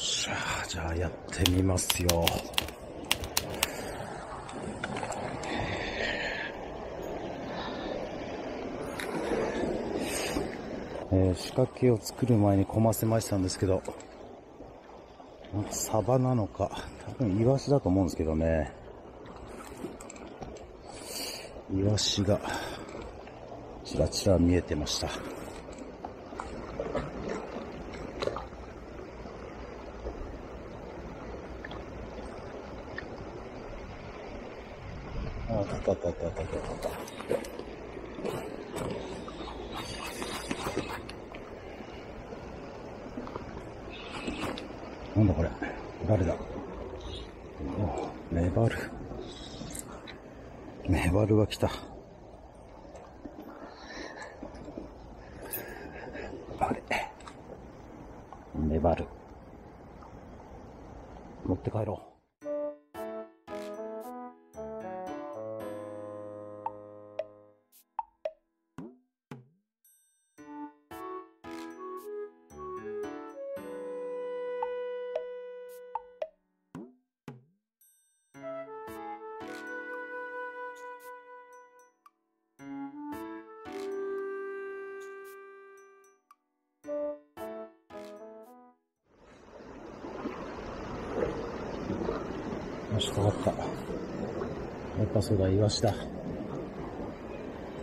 しゃあ、じゃあやってみますよ。えー、仕掛けを作る前にこませましたんですけど、サバなのか、多分イワシだと思うんですけどね。イワシがちらちら見えてました。あ、あったあったあったあったあった。なんだこれ誰だおメバル。メバルが来た。し、かかった。やっぱそうだ、イワシだ。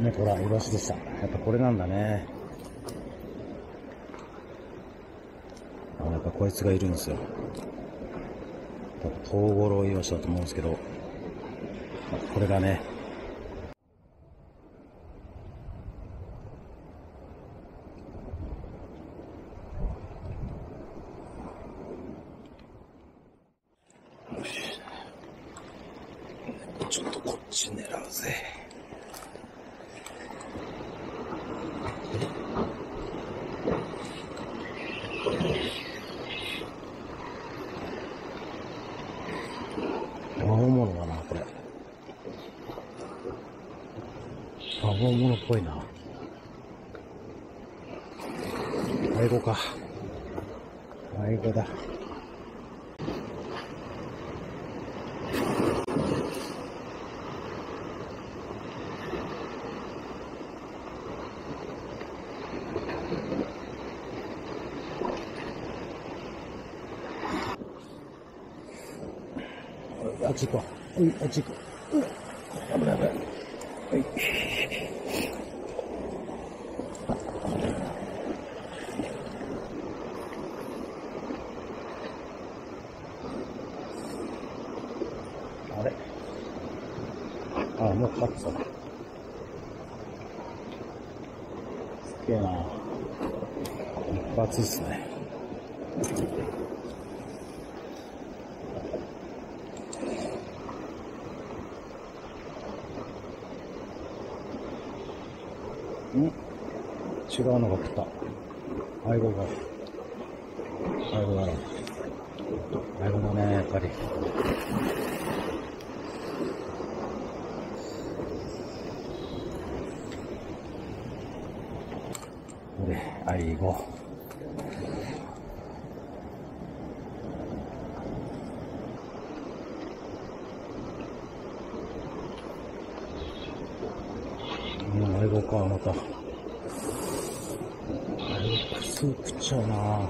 ね、ほら、イワシでした。やっぱこれなんだね。あ、やっぱこいつがいるんですよ。多分、トウゴロウイワシだと思うんですけど、これがね、よし。ちょっとこっち狙うぜ。青物だな、これ。青物っぽいな。アイゴか。アイゴだ。あっち行こう。うん、あっち行こう。うん、危ない危ない。はい。あれあ、もう勝ってた。すっげえな。一発っすね。ん違うのが来た。アイゴが。アイゴだろ。アイゴだね、やっぱり。これ、アイゴ。うん、アイゴか、また。アイゴ、スープ食っちゃうな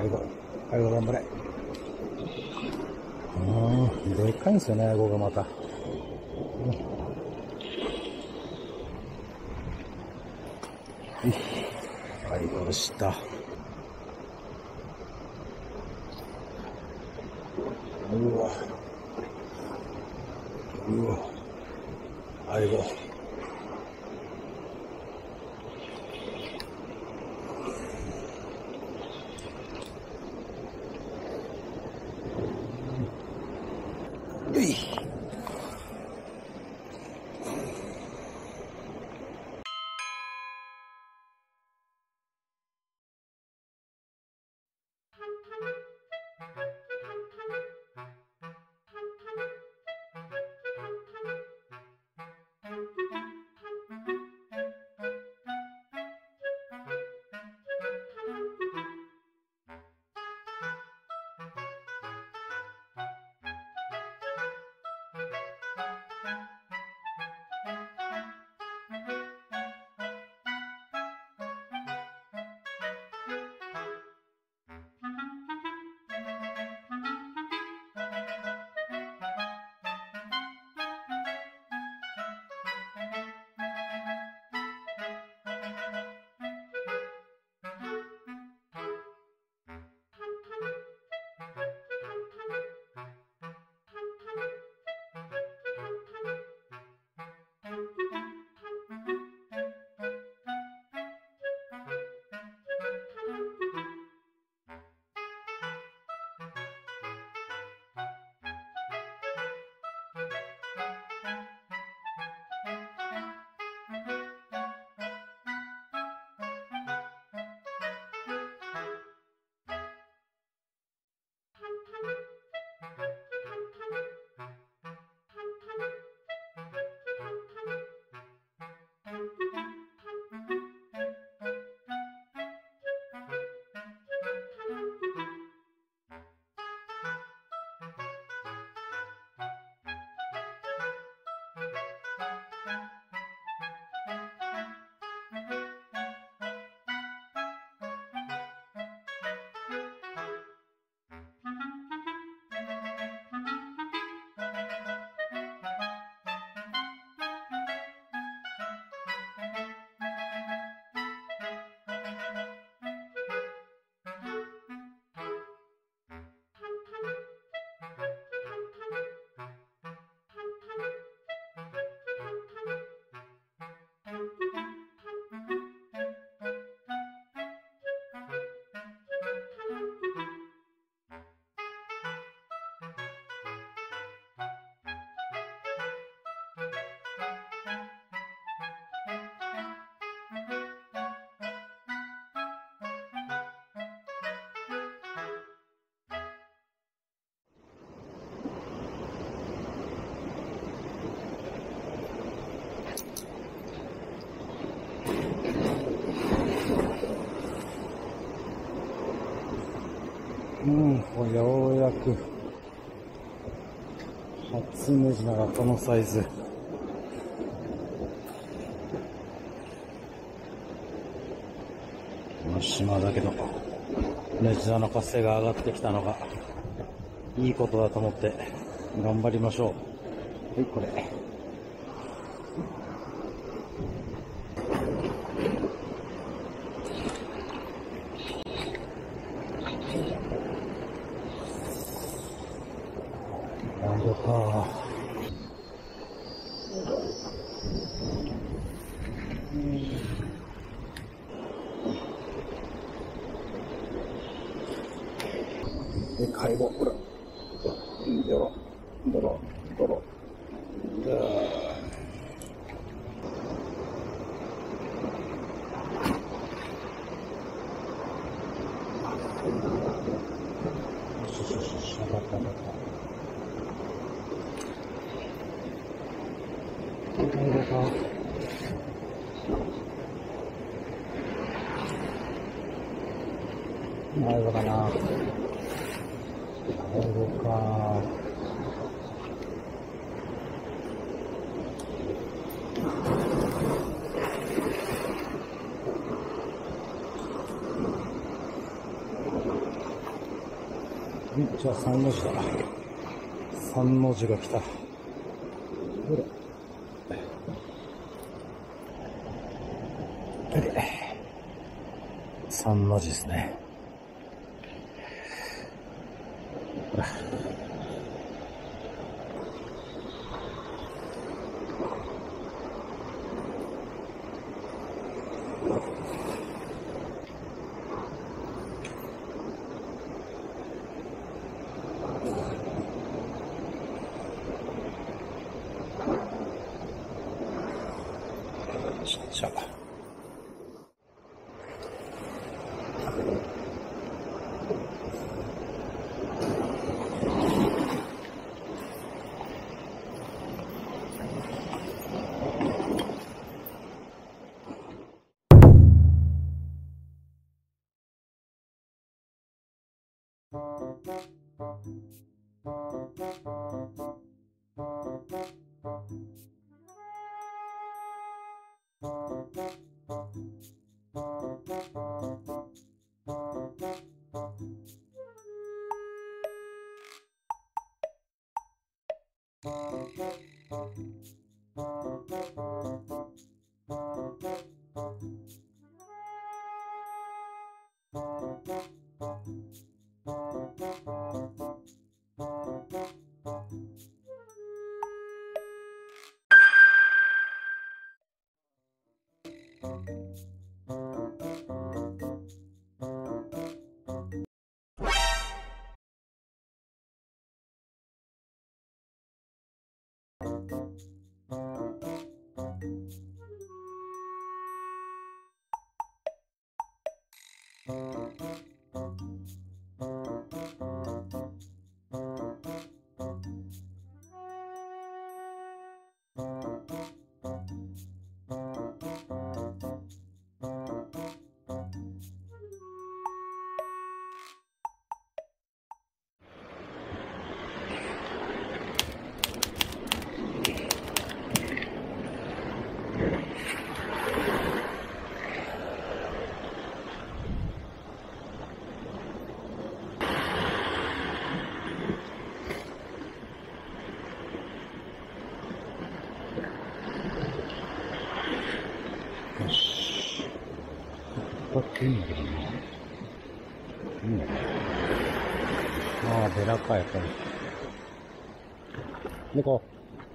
アイゴ、アイゴ頑張れ。うん、でっかいんですよね、アイゴがまた。うんアイゴでした。うん、ようやく、初ネジならこのサイズ。まあ、島だけど、ネジの活性が上がってきたのが、いいことだと思って、頑張りましょう。はい、これ。ランドか。でかいぼ、ほら。ドロ、ドロ、ドロ。よしよしよしよし、上がった上がった。ランドか。なるほどな。なるほどか。じゃあ三の字だ。三の字が来た。ほら。でですね。ほら。ちっちゃ。よ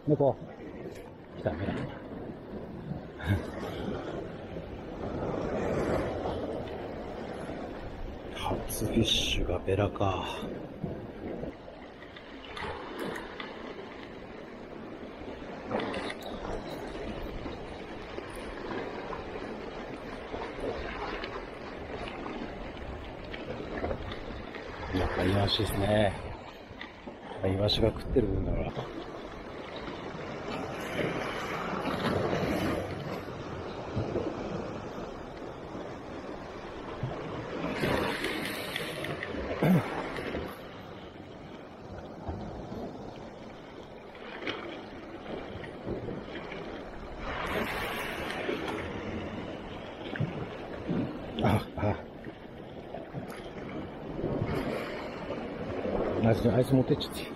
猫。来た、ベラ。初フィッシュがベラか。やっぱイワシですね。イワシが食ってる分だから。Ach, ach. Mas, mas, mas, mas,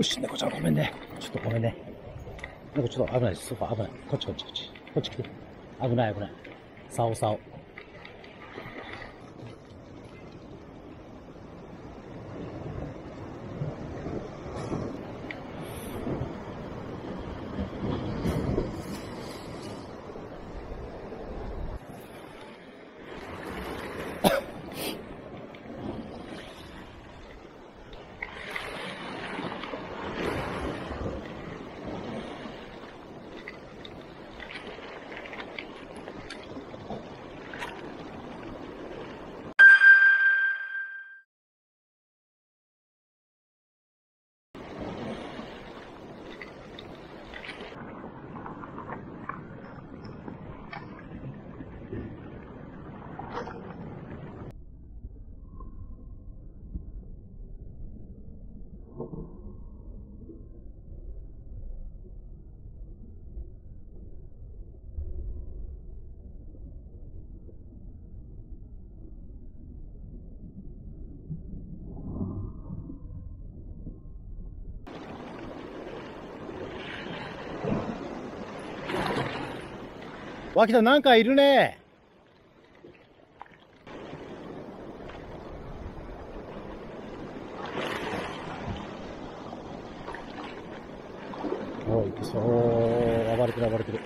よし、猫ちゃんごめんね。ちょっとごめんね。猫ちょっと危ないです。そこ危ない。こっちこっちこっち。こっち来て。危ない危ない。さおさお。脇田なんかいるね。おい、けそう、暴れてる暴れてる。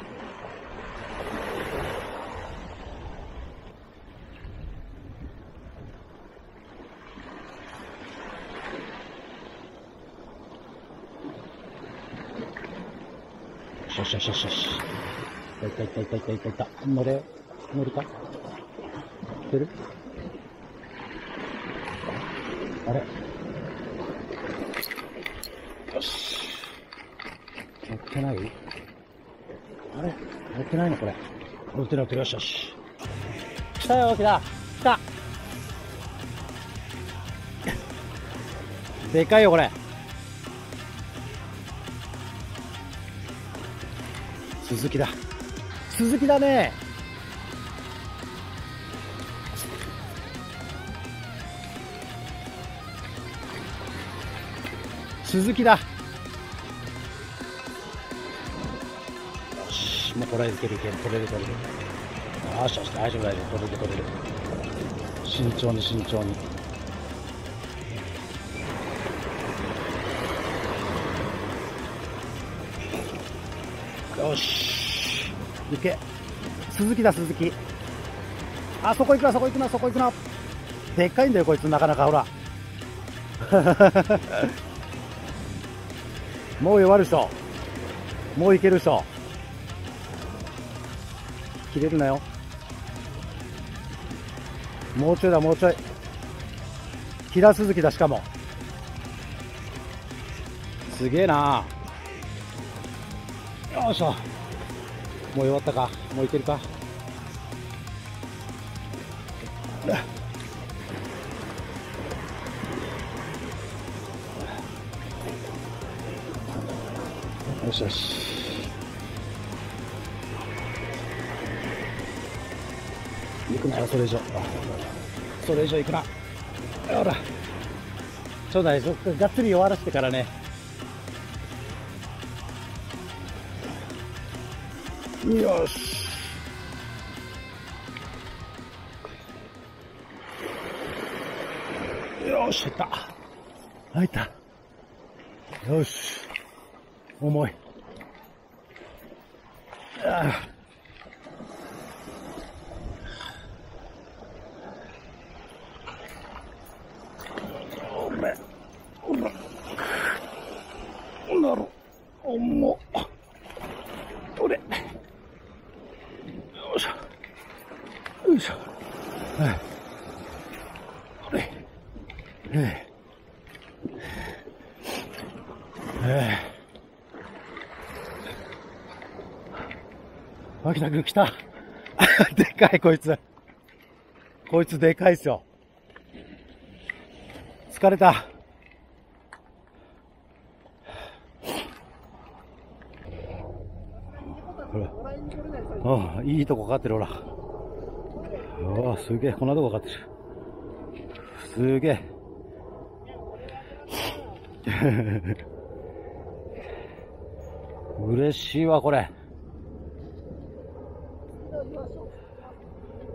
よしよしよしよし。いたいたいたいたいたいた。乗れ、乗るか？出る？あれ？よし。乗ってない？あれ？乗ってないの？これ。乗ってる乗ってるよしよし。来たよ、来た来たでかいよ、これ。鈴木だ。鈴木だね。鈴木だ。よし、もうこれいけるいける、取れる取れる。よしよし、大丈夫大丈夫、取れる取れる。慎重に慎重に。よし。行け。鈴木だ、鈴木。あ、そこ行くな、そこ行くな、そこ行くな。でっかいんだよ、こいつ、なかなか、ほら。もう弱る人。もういける人。切れるなよ。もうちょいだ、もうちょい。平鈴木だ、しかも。すげえなよいしょ。もう終わったか？もういけるか？よしよし。行くなよ、それ以上。それ以上行くな。ほら。ちょうだい、がっつり弱らせてからね。よし。よし、入った。入った。よし。重い。ああなろう。重っ。取れ。よいしょ。よいしょ。はい。取れ。ええ。ええ。秋田君来た。でかいこいつ。こいつでかいっすよ。疲れた。ほら。ああ、いいとこかかってる、ほら。ああ、すげえ、こんなとこかかってる。すげえ。嬉しいわ、これ。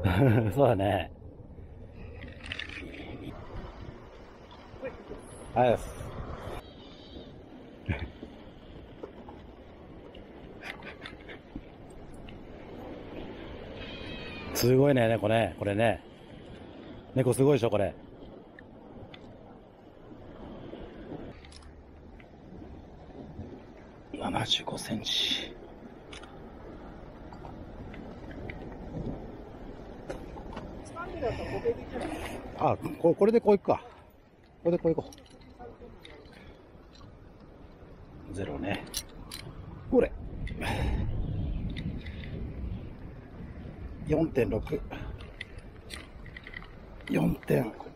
そうだね。はい。すごいね、猫ね、これね。猫すごいでしょ、これ。75センチ。あ、ここれでこういくか。これでこういこう。ゼロね。これ。4.6。4.5。